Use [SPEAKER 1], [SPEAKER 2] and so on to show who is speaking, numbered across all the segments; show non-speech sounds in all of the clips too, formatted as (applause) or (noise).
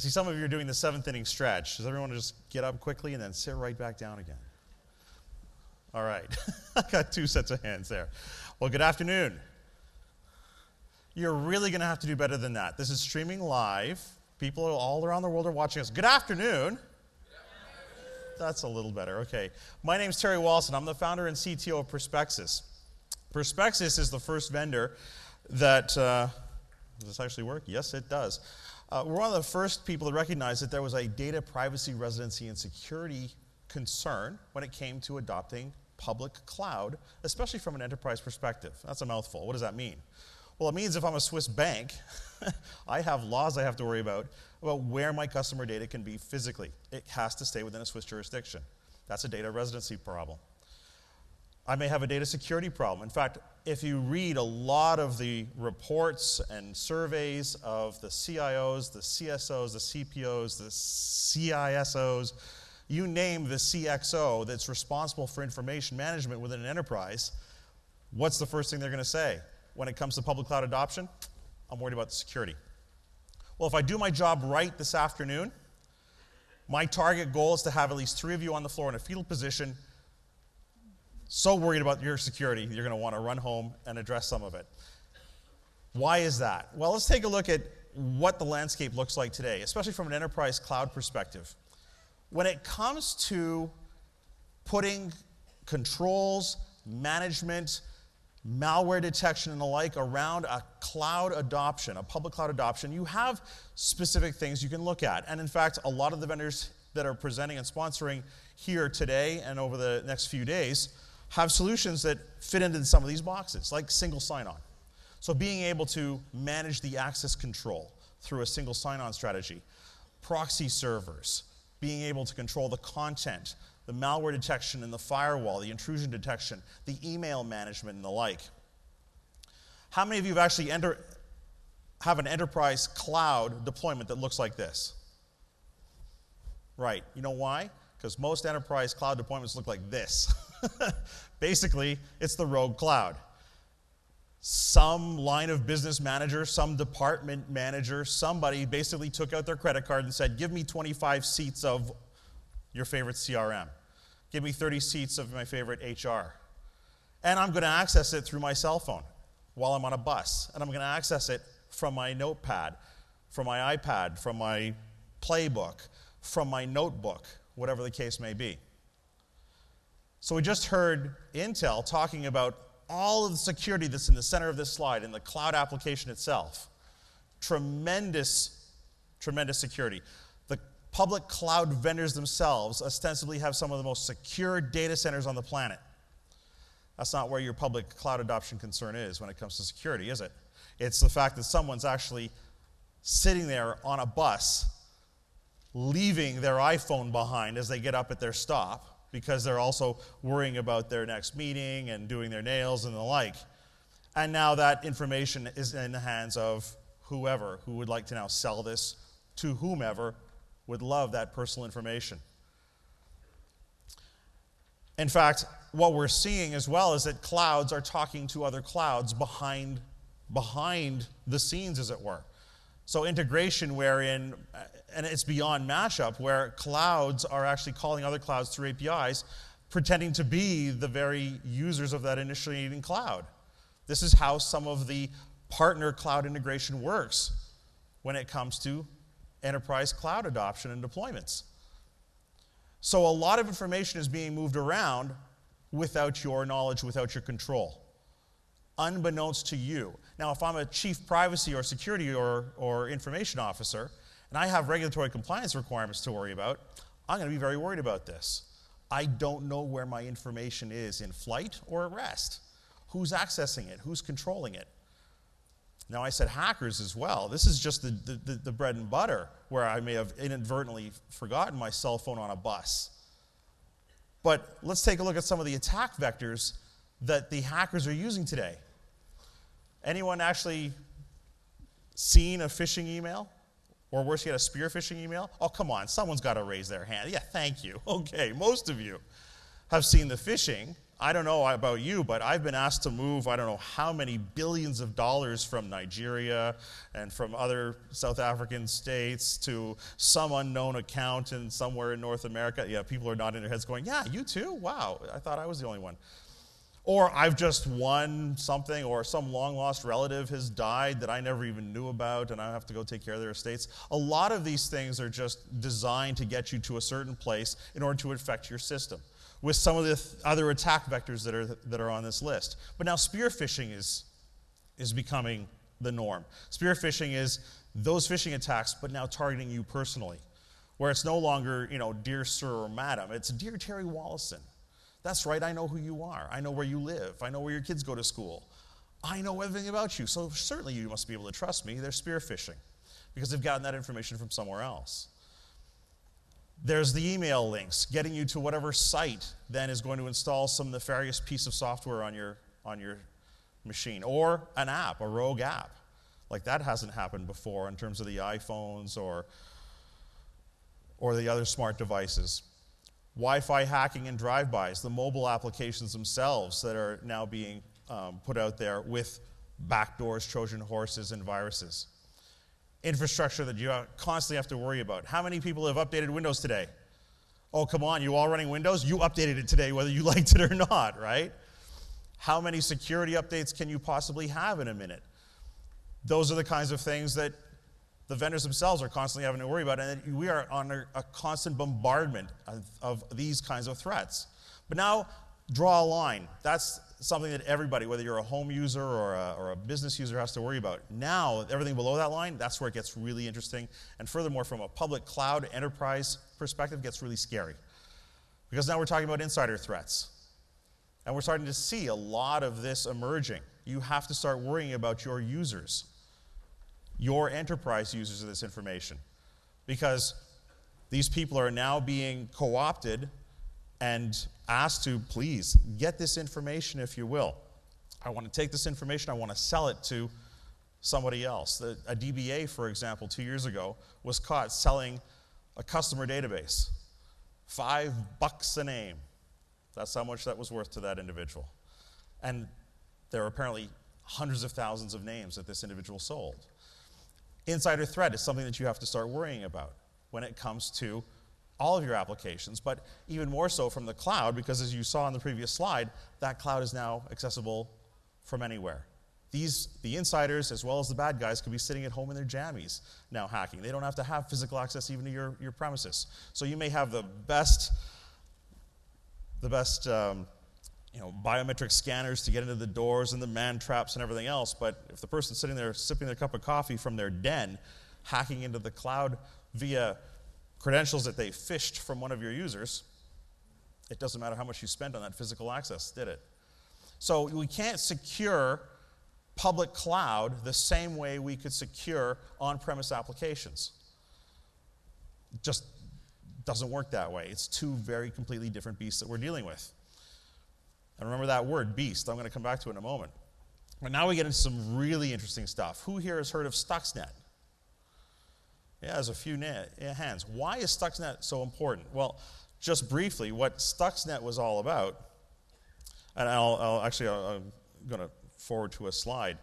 [SPEAKER 1] See some of you are doing the seventh inning stretch. Does everyone just get up quickly and then sit right back down again? All right. (laughs) I got two sets of hands there. Well, good afternoon. You're really going to have to do better than that. This is streaming live. People all around the world are watching us. Good afternoon. That's a little better. Okay. My name is Terry Woloszyn. I'm the founder and CTO of Perspecsys. Perspecsys is the first vendor that. Uh, does this actually work? Yes, it does. Uh, we're one of the first people to recognize that there was a data privacy, residency, and security concern when it came to adopting public cloud, especially from an enterprise perspective. That's a mouthful. What does that mean? Well, it means if I'm a Swiss bank, (laughs) I have laws I have to worry about about where my customer data can be physically. It has to stay within a Swiss jurisdiction. That's a data residency problem. I may have a data security problem. In fact, if you read a lot of the reports and surveys of the CIOs, the CSOs, the CPOs, the CISOs, you name the CXO that's responsible for information management within an enterprise, what's the first thing they're going to say? when it comes to public cloud adoption? I'm worried about the security. Well, if I do my job right this afternoon, my target goal is to have at least three of you on the floor in a fetal position, so worried about your security, you're going to want to run home and address some of it. Why is that? Well, let's take a look at what the landscape looks like today, especially from an enterprise cloud perspective. When it comes to putting controls, management, malware detection and the like around a cloud adoption, a public cloud adoption, you have specific things you can look at. And in fact, a lot of the vendors that are presenting and sponsoring here today and over the next few days have solutions that fit into some of these boxes, like single sign on. So, being able to manage the access control through a single sign on strategy, proxy servers, being able to control the content the malware detection and the firewall, the intrusion detection, the email management, and the like. How many of you have actually enter, have an enterprise cloud deployment that looks like this? Right. You know why? Because most enterprise cloud deployments look like this. (laughs) (laughs) Basically, it's the rogue cloud. Some line of business manager, some department manager, somebody basically took out their credit card and said, Give me 25 seats of your favorite CRM. Give me 30 seats of my favorite HR. And I'm going to access it through my cell phone while I'm on a bus. And I'm going to access it from my notepad, from my iPad, from my playbook, from my notebook, whatever the case may be. So we just heard Intel talking about all of the security that's in the center of this slide in the cloud application itself. Tremendous, tremendous security The public cloud vendors themselves ostensibly have some of the most secure data centers on the planet. That's not where your public cloud adoption concern is when it comes to security, is it? It's the fact that someone's actually sitting there on a bus, leaving their iPhone behind as they get up at their stop because they're also worrying about their next meeting and doing their nails and the like. And now that information is in the hands of whoever who would like to now sell this to whomever would love that personal information. In fact, what we're seeing as well is that clouds are talking to other clouds behind, behind the scenes, as it were. So, integration wherein, uh, and it's beyond mashup, where clouds are actually calling other clouds through APIs, pretending to be the very users of that initiating cloud. This is how some of the partner cloud integration works when it comes to enterprise cloud adoption and deployments. So a lot of information is being moved around without your knowledge, without your control, unbeknownst to you. Now, if I'm a chief privacy or security or, or information officer, and I have regulatory compliance requirements to worry about, I'm going to be very worried about this. I don't know where my information is in flight or at rest. Who's accessing it? Who's controlling it? Now, I said hackers as well. This is just the, the, the, bread and butter where I may have inadvertently forgotten my cell phone on a bus. But let's take a look at some of the attack vectors that the hackers are using today. Anyone actually seen a phishing email? Or worse yet, a spear phishing email? Oh, come on, someone's got to raise their hand. Yeah, thank you. (laughs) Okay, most of you have seen the phishing I don't know about you, but I've been asked to move I don't know how many billions of dollars from Nigeria and from other South African states to some unknown account in somewhere in North America. Yeah, people are nodding their heads going, Yeah, you too? Wow, I thought I was the only one. Or I've just won something, or some long lost relative has died that I never even knew about, and I have to go take care of their estates. A lot of these things are just designed to get you to a certain place in order to affect your system with some of the th- other attack vectors that are, that are on this list. But now spear phishing is, is becoming the norm. Spear phishing is those phishing attacks, but now targeting you personally, where it's no longer, you know, dear sir or madam, it's dear Terry Woloszyn. That's right, I know who you are. I know where you live. I know where your kids go to school. I know everything about you. So certainly you must be able to trust me. They're spear phishing because they've gotten that information from somewhere else. There's the email links, getting you to whatever site then is going to install some nefarious piece of software on your, on your machine, or an app, a rogue app. Like that hasn't happened before in terms of the iPhones or, or the other smart devices. Wi Fi hacking and drive-bys, the mobile applications themselves that are now being um, put out there with backdoors, Trojan horses, and viruses infrastructure that you constantly have to worry about. How many people have updated Windows today? Oh, come on, you all running Windows? You updated it today, whether you (laughs) liked it or not, right? How many security updates can you possibly have in a minute? Those are the kinds of things that the vendors themselves are constantly having to worry about, and we are under a constant bombardment of, of these kinds of threats. But now, draw a line. That's something that everybody, whether you're a home user or a, or a, business user, has to worry about. Now, everything below that line, that's where it gets really interesting. And furthermore, from a public cloud enterprise perspective, gets really scary. Because now we're talking about insider threats. And we're starting to see a lot of this emerging. You have to start worrying about your users, your enterprise users of this information. Because these people are now being co opted and asked to please get this information if you will. I want to take this information, I want to sell it to somebody else. The, a DBA, for example, two years ago was caught selling a customer database. Five bucks a name. That's how much that was worth to that individual. And there are apparently hundreds of thousands of names that this individual sold. Insider threat is something that you have to start worrying about when it comes to all of your applications, but even more so from the cloud, because as you saw on the previous slide, that cloud is now accessible from anywhere. These, the insiders as well as the bad guys could be sitting at home in their jammies now hacking. They don't have to have physical access even to your, your premises. So you may have the best, the best um, you know, biometric scanners to get into the doors and the man traps and everything else, but if the person's sitting there sipping their cup of coffee from their den, hacking into the cloud via credentials that they phished from one of your users, it doesn't matter how much you spent on that physical access, did it? So we can't secure public cloud the same way we could secure on premise applications. It just doesn't work that way. It's two very completely different beasts that we're dealing with. And remember that word, beast. I'm going to come back to it in a moment. But now we get into some really interesting stuff. Who here has heard of Stuxnet? Yeah, there's a few hands. Why is Stuxnet so important? Well, just briefly, what Stuxnet was all about, and I'll, I'll actually, i am going to forward to a slide.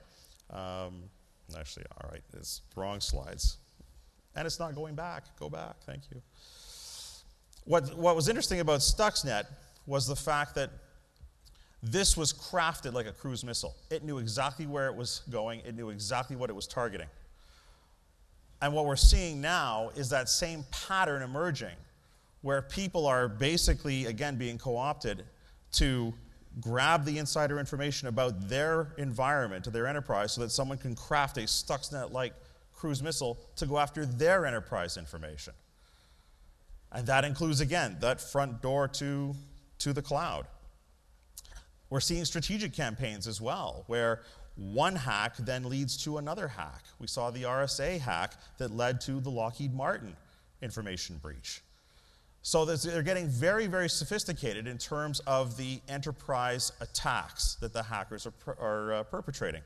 [SPEAKER 1] Um, actually, all right, it's wrong slides. And it's not going back. Go back. Thank you. What, what was interesting about Stuxnet was the fact that this was crafted like a cruise missile. It knew exactly where it was going, it knew exactly what it was targeting. And what we're seeing now is that same pattern emerging where people are basically, again, being co opted to grab the insider information about their environment, to their enterprise, so that someone can craft a Stuxnet like cruise missile to go after their enterprise information. And that includes, again, that front door to, to the cloud. We're seeing strategic campaigns as well, where one hack then leads to another hack. We saw the RSA hack that led to the Lockheed Martin information breach. So they're getting very, very sophisticated in terms of the enterprise attacks that the hackers are, per are uh, perpetrating.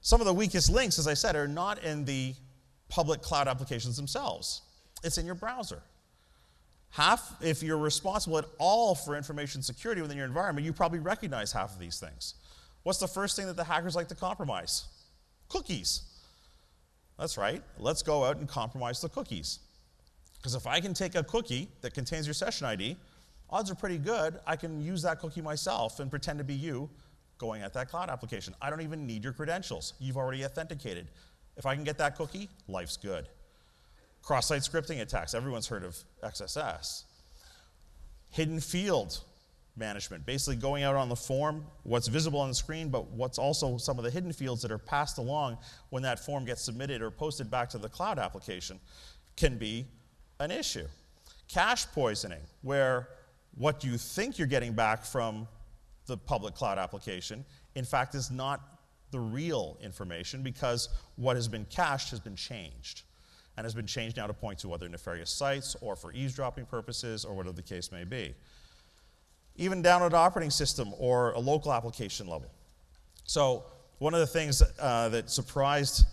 [SPEAKER 1] Some of the weakest links, as I said, are not in the public cloud applications themselves, it's in your browser. Half, if you're responsible at all for information security within your environment, you probably recognize half of these things. What's the first thing that the hackers like to compromise? Cookies. That's right. Let's go out and compromise the cookies. Because if I can take a cookie that contains your session ID, odds are pretty good I can use that cookie myself and pretend to be you going at that cloud application. I don't even need your credentials. You've already authenticated. If I can get that cookie, life's good. Cross site scripting attacks. Everyone's heard of XSS. Hidden field management, basically going out on the form, what's visible on the screen, but what's also some of the hidden fields that are passed along when that form gets submitted or posted back to the cloud application can be an issue. Cache poisoning, where what you think you're getting back from the public cloud application, in fact, is not the real information because what has been cached has been changed and has been changed now to point to other nefarious sites or for eavesdropping purposes or whatever the case may be. Even down at operating system or a local application level. So, one of the things uh, that surprised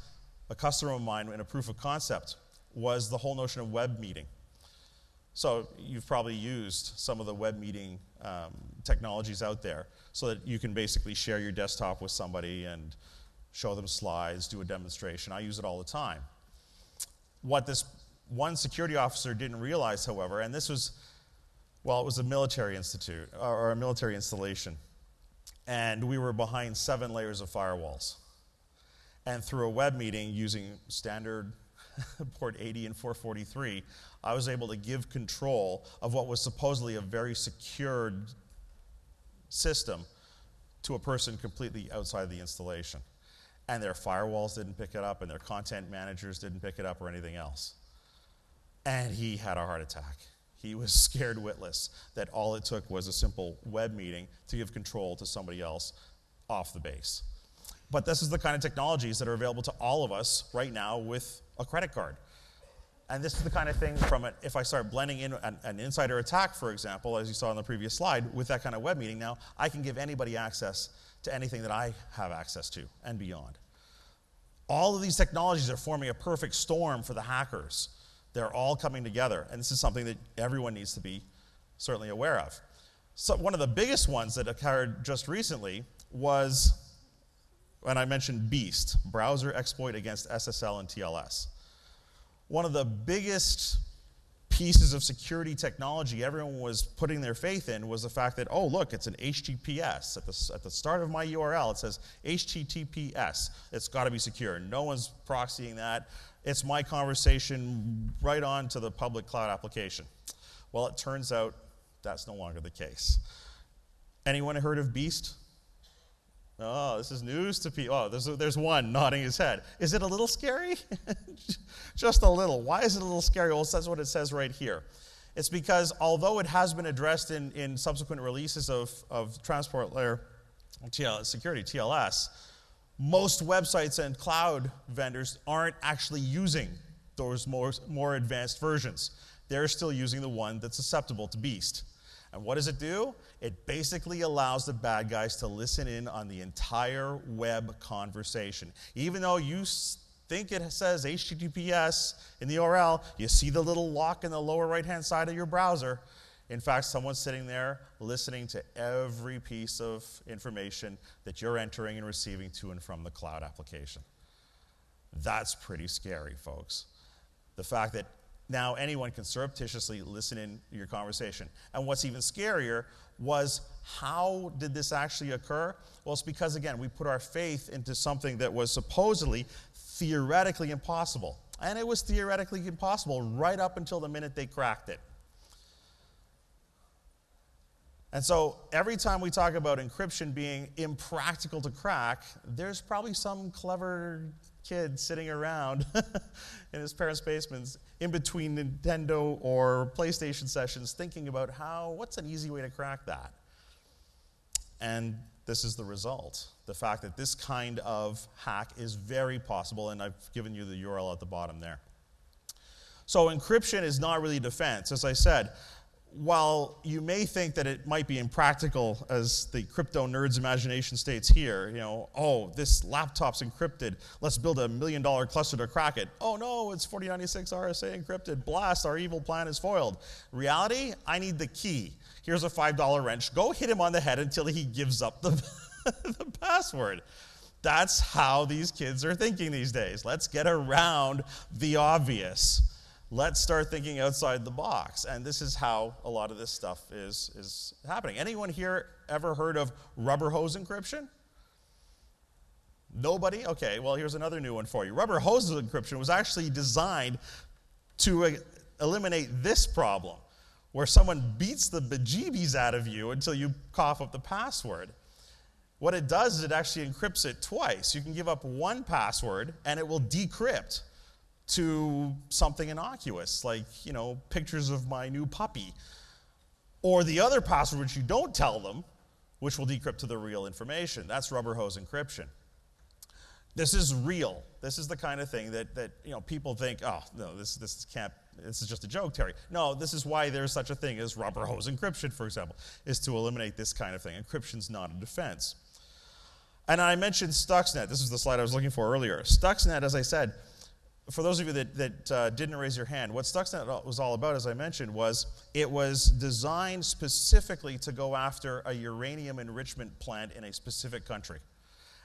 [SPEAKER 1] a customer of mine in a proof of concept was the whole notion of web meeting. So, you've probably used some of the web meeting um, technologies out there so that you can basically share your desktop with somebody and show them slides, do a demonstration. I use it all the time. What this one security officer didn't realize, however, and this was, well, it was a military institute or a military installation, and we were behind seven layers of firewalls. And through a web meeting using standard (laughs) port 80 and 443, I was able to give control of what was supposedly a very secured system to a person completely outside the installation. And their firewalls didn't pick it up, and their content managers didn't pick it up, or anything else. And he had a heart attack. He was (laughs) scared witless that all it took was a simple web meeting to give control to somebody else off the base. But this is the kind of technologies that are available to all of us right now with a credit card. And this is the kind of thing from it, if I start blending in an, an, insider attack, for example, as you saw in the previous slide, with that kind of web meeting now, I can give anybody access to anything that I have access to and beyond. All of these technologies are forming a perfect storm for the hackers. They're all coming together, and this is something that everyone needs to be certainly aware of. So, one of the biggest ones that occurred just recently was, when I mentioned Beast, browser exploit against SSL and TLS one of the biggest pieces of security technology everyone was putting their faith in was the fact that, oh, look, it's an HTTPS. At the, at the start of my URL, it says HTTPS. It's got to be secure. No one's proxying that. It's my conversation right on to the public cloud application. Well, it turns out that's no longer the case. Anyone heard of Beast? Oh, this is news to people. Oh, there's, there's one nodding his head. Is it a little scary? (laughs) Just a little. Why is it a little scary? Well, that's what it says right here. It's because although it has been addressed in, in subsequent releases of, of transport layer TL, security, TLS, most websites and cloud vendors aren't actually using those more, more advanced versions. They're still using the one that's susceptible to Beast. And what does it do? It basically allows the bad guys to listen in on the entire web conversation. Even though you think it says HTTPS in the URL, you see the little lock in the lower right hand side of your browser. In fact, someone's sitting there listening to every piece of information that you're entering and receiving to and from the cloud application. That's pretty scary, folks. The fact that now anyone can surreptitiously listen in your conversation. And what's even scarier was how did this actually occur? Well, it's because, again, we put our faith into something that was supposedly theoretically impossible. And it was theoretically impossible right up until the minute they cracked it. And so every time we talk about encryption being impractical to crack, there's probably some clever kid sitting around (laughs) in his parents' basements in between Nintendo or PlayStation sessions thinking about how, what's an easy way to crack that? And this is the result. The fact that this kind of hack is very possible, and I've given you the URL at the bottom there. So, encryption is not really defense. As I said, while you may think that it might be impractical, as the crypto nerd's imagination states here, you know, oh, this laptop's encrypted. Let's build a million dollar cluster to crack it. Oh no, it's 4096 RSA encrypted. Blast, our evil plan is foiled. Reality, I need the key. Here's a $5 wrench. Go hit him on the head until he gives up the, (laughs) the password. That's how these kids are thinking these days. Let's get around the obvious let's start thinking outside the box. And this is how a lot of this stuff is, is happening. Anyone here ever heard of rubber hose encryption? Nobody? Okay, well, here's another new one for you. Rubber hose encryption was actually designed to eliminate this problem, where someone beats the bejeebies out of you until you cough up the password. What it does is it actually encrypts it twice. You can give up one password and it will decrypt to something innocuous, like, you know, pictures of my new puppy. Or the other password, which you don't tell them, which will decrypt to the real information. That's rubber hose encryption. This is real. This is the kind of thing that, that you know, people think, oh, no, this, this can't, this is just a joke, Terry. No, this is why there's such a thing as rubber hose encryption, for example, is to eliminate this kind of thing. Encryption's not a defense. And I mentioned Stuxnet. This is the slide I was looking for earlier. Stuxnet, as I said, for those of you that, that uh, didn't raise your hand, what Stuxnet was all about, as I mentioned, was it was designed specifically to go after a uranium enrichment plant in a specific country.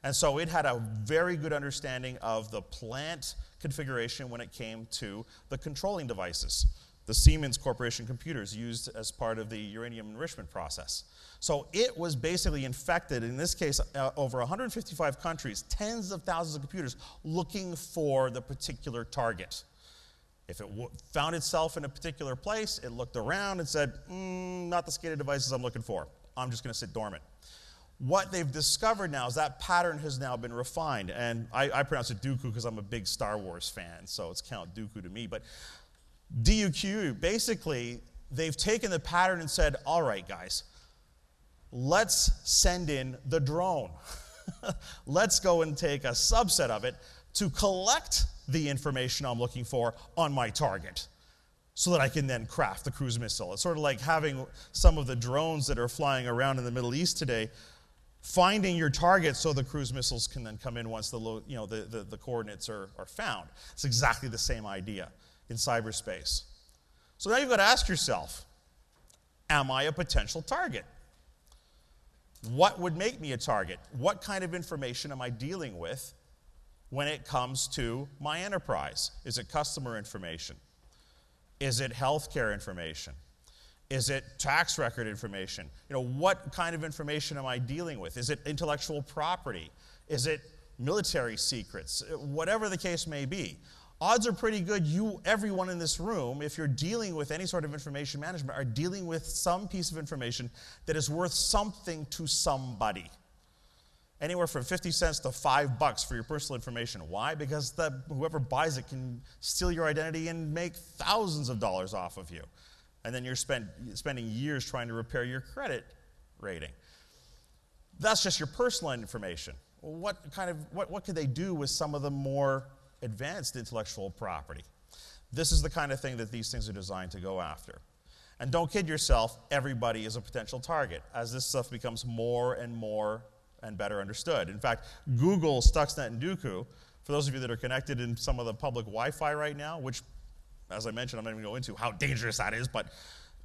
[SPEAKER 1] And so it had a very good understanding of the plant configuration when it came to the controlling devices the Siemens Corporation computers used as part of the uranium enrichment process. So it was basically infected, in this case, uh, over 155 countries, tens of thousands of computers looking for the particular target. If it found itself in a particular place, it looked around and said, mm, not the SCADA devices I'm looking for. I'm just going to sit dormant. What they've discovered now is that pattern has now been refined. And I, I pronounce it Dooku because I'm a big Star Wars fan, so it's Count Dooku to me. But Duqu, basically, they've taken the pattern and said, all right, guys, let's send in the drone. (laughs) let's go and take a subset of it to collect the information I'm looking for on my target so that I can then craft the cruise missile. It's sort of like having some of the drones that are flying around in the Middle East today finding your target so the cruise missiles can then come in once the, you know, the, the, the coordinates are, are found. It's exactly the same idea in cyberspace. So now you've got to ask yourself Am I a potential target? What would make me a target? What kind of information am I dealing with when it comes to my enterprise? Is it customer information? Is it healthcare information? Is it tax record information? You know, what kind of information am I dealing with? Is it intellectual property? Is it military secrets? Whatever the case may be odds are pretty good you, everyone in this room, if you're dealing with any sort of information management, are dealing with some piece of information that is worth something to somebody. Anywhere from 50 cents to five bucks for your personal information. Why? Because the, whoever buys it can steal your identity and make thousands of dollars off of you. And then you're spend, spending years trying to repair your credit rating. That's just your personal information. What kind of what, what could they do with some of the more advanced intellectual property. This is the kind of thing that these things are designed to go after. And don't kid yourself, everybody is a potential target as this stuff becomes more and more and better understood. In fact, Google, Stuxnet, and Duqu, for those of you that are connected in some of the public Wi Fi right now, which, as I mentioned, I'm not even going to go into how dangerous that is, but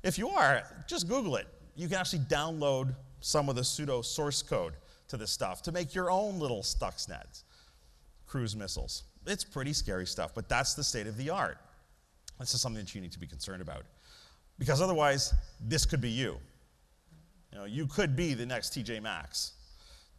[SPEAKER 1] if you are, just Google it. You can actually download some of the pseudo source code to this stuff to make your own little Stuxnet cruise missiles. It's pretty scary stuff, but that's the state of the art. This is something that you need to be concerned about. Because otherwise, this could be you. You know, you could be the next TJ Maxx.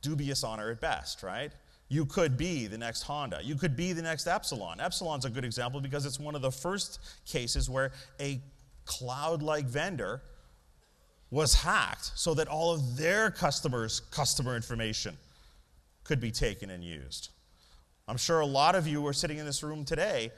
[SPEAKER 1] Dubious honor at best, right? You could be the next Honda. You could be the next Epsilon. Epsilon's a good example because it's one of the first cases where a cloud like vendor was hacked so that all of their customers' customer information could be taken and used. I'm sure a lot of you who are sitting in this room today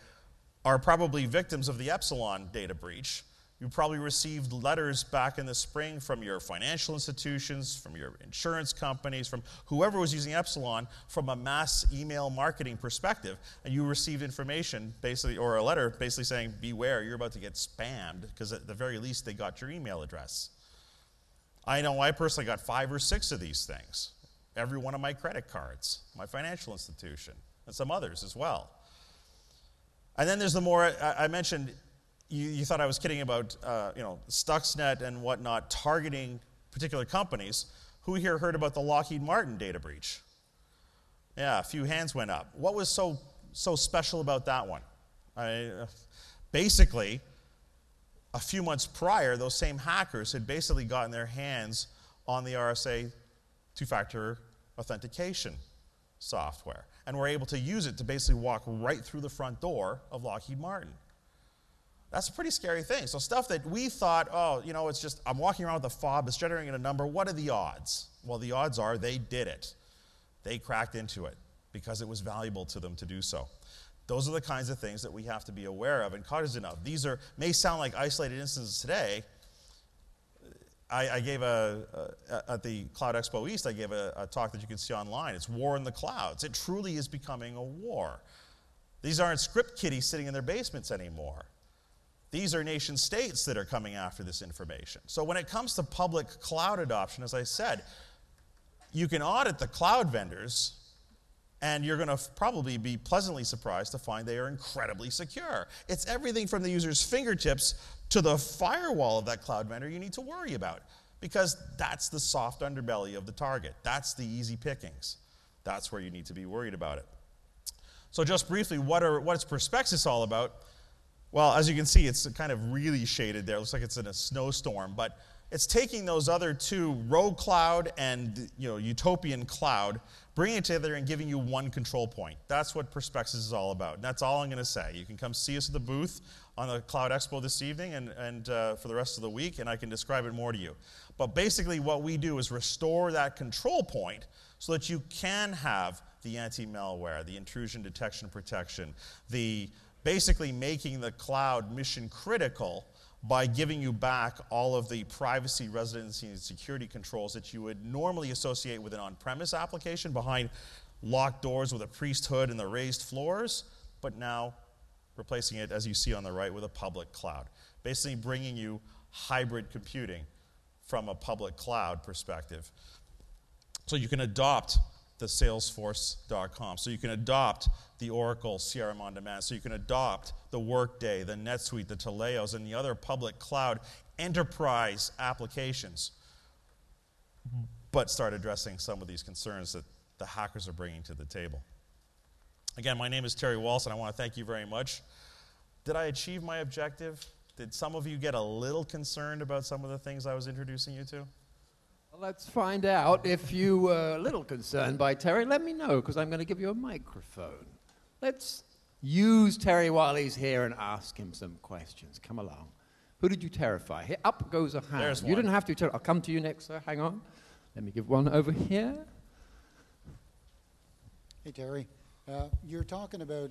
[SPEAKER 1] are probably victims of the Epsilon data breach. You probably received letters back in the spring from your financial institutions, from your insurance companies, from whoever was using Epsilon from a mass email marketing perspective. And you received information basically, or a letter basically saying, Beware, you're about to get spammed, because at the very least, they got your email address. I know I personally got five or six of these things. Every one of my credit cards, my financial institution, and some others as well. And then there's the more, I mentioned you, you thought I was kidding about uh, you know Stuxnet and whatnot targeting particular companies. Who here heard about the Lockheed Martin data breach? Yeah, a few hands went up. What was so so special about that one? I, basically, a few months prior, those same hackers had basically gotten their hands on the RSA two-factor authentication software and we were able to use it to basically walk right through the front door of Lockheed Martin. That's a pretty scary thing. So, stuff that we thought, oh, you know, it's just, I'm walking around with a fob, it's generating a number. What are the odds? Well, the odds are they did it. They cracked into it because it was valuable to them to do so. Those are the kinds of things that we have to be aware of and cognizant of. These are, may sound like isolated instances today. I, I gave a, a, at the Cloud Expo East, I gave a, a talk that you can see online. It's War in the Clouds. It truly is becoming a war. These aren't script kiddies sitting in their basements anymore. These are nation states that are coming after this information. So when it comes to public cloud adoption, as I said, you can audit the cloud vendors and you're going to probably be pleasantly surprised to find they are incredibly secure. It's everything from the user's fingertips to the firewall of that cloud vendor you need to worry about because that's the soft underbelly of the target. That's the easy pickings. That's where you need to be worried about it. So just briefly, what, are, what is Perspecsys all about? Well, as you can see, it's kind of really shaded there. It looks like it's in a snowstorm, but it's taking those other two, Rogue Cloud and you know, Utopian Cloud, bringing it together and giving you one control point. That's what Perspecsys is all about. And that's all I'm going to say. You can come see us at the booth on the Cloud Expo this evening and, and uh, for the rest of the week, and I can describe it more to you. But basically, what we do is restore that control point so that you can have the anti malware, the intrusion detection protection, the basically making the cloud mission critical by giving you back all of the privacy, residency, and security controls that you would normally associate with an on premise application behind locked doors with a priesthood and the raised floors, but now replacing it, as you see on the right, with a public cloud. Basically, bringing you hybrid computing from a public cloud perspective. So you can adopt the salesforce.com. So you can adopt the Oracle CRM on demand. So you can adopt the Workday, the NetSuite, the Taleos, and the other public cloud enterprise applications, but start addressing some of these concerns that the hackers are bringing to the table. Again, my name is Terry Walls, and I want to thank you very much. Did I achieve my objective? Did some of you get a little concerned about some of the things I was introducing you to?
[SPEAKER 2] Well, let's find out. If you were a little concerned by Terry, let me know because I'm going to give you a microphone. Let's use Terry while he's here and ask him some questions. Come along. Who did you terrify? Here, up goes a hand.
[SPEAKER 1] There's
[SPEAKER 2] you
[SPEAKER 1] one.
[SPEAKER 2] didn't have to. Ter- I'll come to you next, sir. Hang on. Let me give one over here.
[SPEAKER 3] Hey, Terry. Uh, you're talking about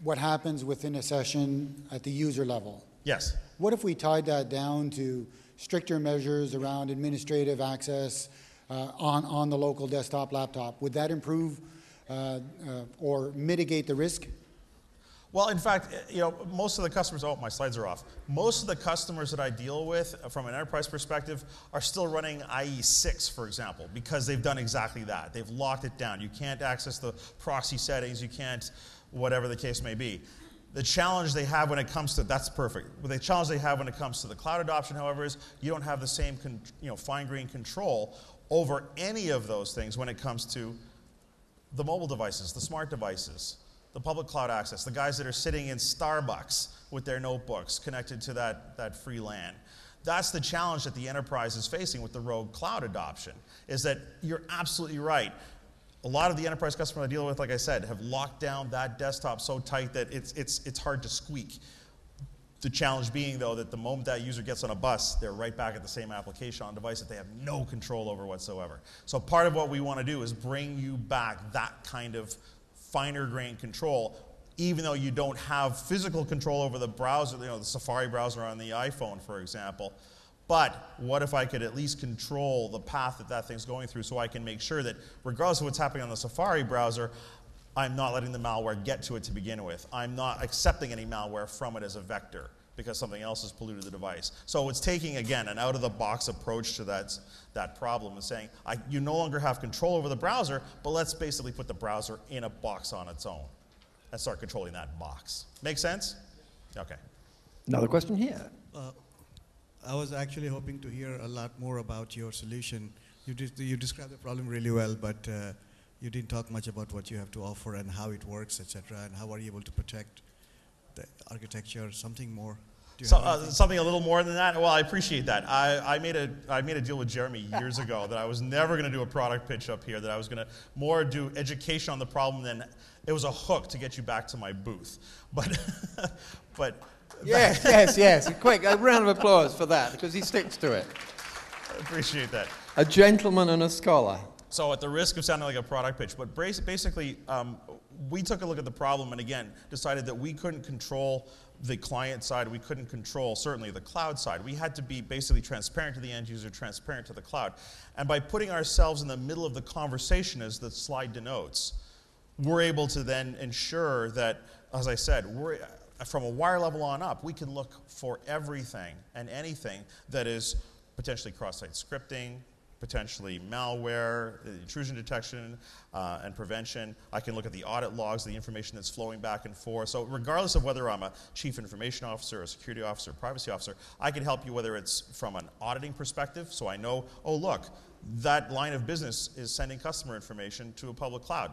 [SPEAKER 3] what happens within a session at the user level.
[SPEAKER 1] Yes.
[SPEAKER 3] What if we tied that down to stricter measures around administrative access uh, on, on the local desktop laptop? Would that improve uh, uh, or mitigate the risk?
[SPEAKER 1] Well, in fact, you know, most of the customers, oh, my slides are off. Most of the customers that I deal with uh, from an enterprise perspective are still running IE6, for example, because they've done exactly that. They've locked it down. You can't access the proxy settings, you can't, whatever the case may be. The challenge they have when it comes to that's perfect. The challenge they have when it comes to the cloud adoption, however, is you don't have the same con, you know fine-grained control over any of those things when it comes to the mobile devices, the smart devices, the public cloud access, the guys that are sitting in Starbucks with their notebooks connected to that, that free LAN. That's the challenge that the enterprise is facing with the rogue cloud adoption, is that you're absolutely right a lot of the enterprise customers I deal with, like I said, have locked down that desktop so tight that it's, it's, it's hard to squeak. The challenge being, though, that the moment that user gets on a bus, they're right back at the same application on device that they have no control over whatsoever. So, part of what we want to do is bring you back that kind of finer grained control even though you don't have physical control over the browser, you know, the Safari browser on the iPhone, for example. But what if I could at least control the path that that thing's going through so I can make sure that, regardless of what's happening on the Safari browser, I'm not letting the malware get to it to begin with. I'm not accepting any malware from it as a vector because something else has polluted the device. So it's taking, again, an out of the box approach to that, that problem and saying, I, you no longer have control over the browser, but let's basically put the browser in a box on its own and start controlling that box. Make sense? Okay.
[SPEAKER 2] Another question here.
[SPEAKER 4] Uh, I was actually hoping to hear a lot more about your solution. You, de- you described the problem really well, but uh, you didn't talk much about what you have to offer and how it works, etc., and how are you able to protect the architecture. Something more.
[SPEAKER 1] So, uh, something a little more than that. Well, I appreciate that. I, I made a I made a deal with Jeremy years ago that I was never going to do a product pitch up here. That I was going to more do education on the problem than it was a hook to get you back to my booth. But (laughs) but
[SPEAKER 2] Yes, (laughs) yes, yes. Quick, a round of applause for that because he sticks to it.
[SPEAKER 1] I appreciate that.
[SPEAKER 2] A gentleman and a scholar.
[SPEAKER 1] So, at the risk of sounding like a product pitch, but basically, um, we took a look at the problem and again decided that we couldn't control the client side. We couldn't control certainly the cloud side. We had to be basically transparent to the end user, transparent to the cloud. And by putting ourselves in the middle of the conversation, as the slide denotes, we're able to then ensure that, as I said, we're, from a wire level on up, we can look for everything and anything that is potentially cross-site scripting, potentially malware, intrusion detection uh, and prevention. I can look at the audit logs, the information that's flowing back and forth. So regardless of whether I'm a chief information officer, a security officer, a privacy officer, I can help you whether it's from an auditing perspective, so I know, oh look, that line of business is sending customer information to a public cloud.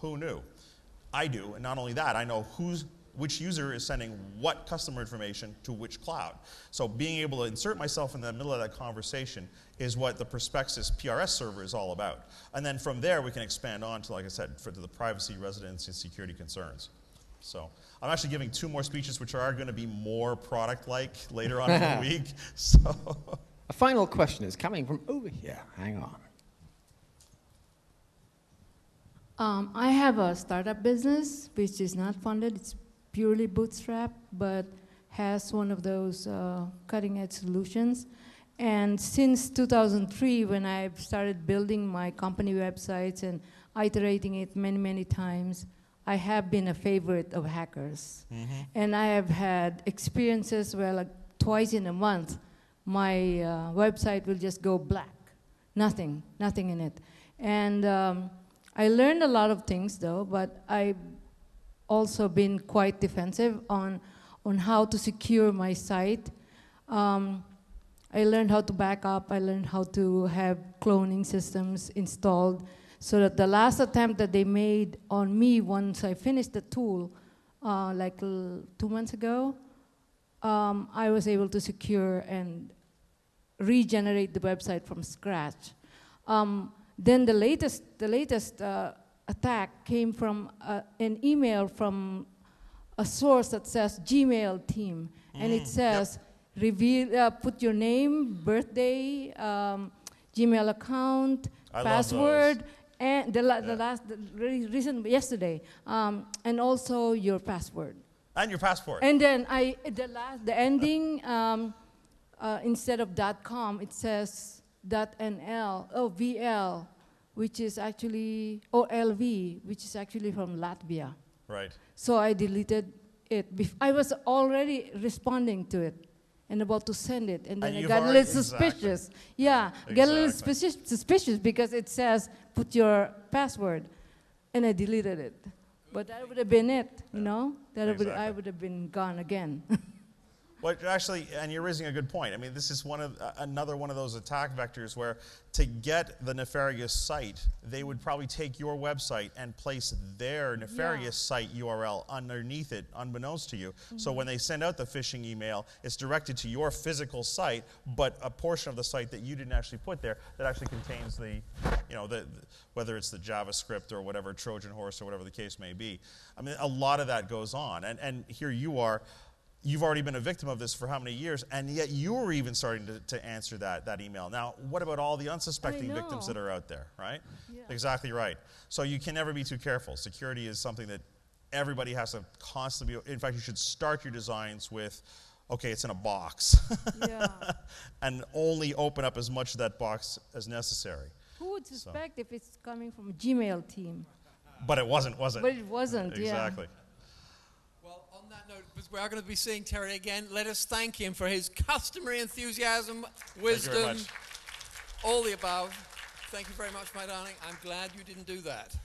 [SPEAKER 1] Who knew? I do, and not only that, I know who's which user is sending what customer information to which cloud. So being able to insert myself in the middle of that conversation is what the Perspecsys PRS server is all about. And then from there, we can expand on to, like I said, for the privacy, residency, and security concerns. So I'm actually giving two more speeches, which are going to be more product-like later on in the (laughs) week. So
[SPEAKER 2] A final question is coming from over here. Hang on.
[SPEAKER 5] Um, I have a startup business which is not funded, it's purely bootstrap, but has one of those uh, cutting edge solutions. And since 2003, when I've started building my company websites and iterating it many, many times, I have been a favorite of hackers. And I have had experiences where, like, twice in a month, my uh, website will just go black. Nothing, nothing in it. And um, I learned a lot of things, though, but I've also been quite defensive on, on how to secure my site. Um, I learned how to back up, I learned how to have cloning systems installed so that the last attempt that they made on me once I finished the tool, uh, like two months ago, um, I was able to secure and regenerate the website from scratch. Um, then the latest, the latest uh, attack came from uh, an email from a source that says Gmail team, and
[SPEAKER 1] Mm,
[SPEAKER 5] it says reveal, uh, put your name, birthday, um, Gmail account,
[SPEAKER 1] I
[SPEAKER 5] password, and the, la-
[SPEAKER 1] Yeah.
[SPEAKER 5] the last, the re- recent yesterday, um, and also your password.
[SPEAKER 1] and your passport.
[SPEAKER 5] And then I, the last, the ending, um, uh, instead of .com, it says .nl, oh, VL, which is actually, or LV, which is actually from Latvia.
[SPEAKER 1] right.
[SPEAKER 5] So I deleted it. Bef- I was already responding to it and about to send it, and then
[SPEAKER 1] And
[SPEAKER 5] I got a little
[SPEAKER 1] exactly.
[SPEAKER 5] suspicious. Yeah, got a little
[SPEAKER 1] Exactly.
[SPEAKER 5] suspicious, suspicious because it says put your password, and I deleted it. But that would have been it, you know. That would I would have been gone again. (laughs)
[SPEAKER 1] Well, actually, and you're raising a good point. I mean, this is one of uh, another one of those attack vectors where to get the nefarious site, they would probably take your website and place their nefarious site URL underneath it, unbeknownst to you. So when they send out the phishing email, it's directed to your physical site, but a portion of the site that you didn't actually put there that actually contains the, you know, the, whether it's the JavaScript or whatever Trojan horse or whatever the case may be. I mean, a lot of that goes on, and and here you are you've already been a victim of this for how many years, and yet you were even starting to, to answer that, that email. Now, what about all the unsuspecting victims that are out there, right?
[SPEAKER 5] Yeah.
[SPEAKER 1] Exactly right. So you can never be too careful. Security is something that everybody has to constantly be, in fact, you should start your designs with, okay, it's in a box.
[SPEAKER 5] Yeah. (laughs)
[SPEAKER 1] and only open up as much of that box as necessary.
[SPEAKER 5] Who would suspect if it's coming from a Gmail team?
[SPEAKER 1] But it wasn't, was it?
[SPEAKER 5] But it wasn't, yeah.
[SPEAKER 1] Exactly.
[SPEAKER 2] Well, on that note, because we are going to be seeing Terry again, let us thank him for his customary enthusiasm, wisdom, all the above. Thank you very much, my darling. I'm glad you didn't do that.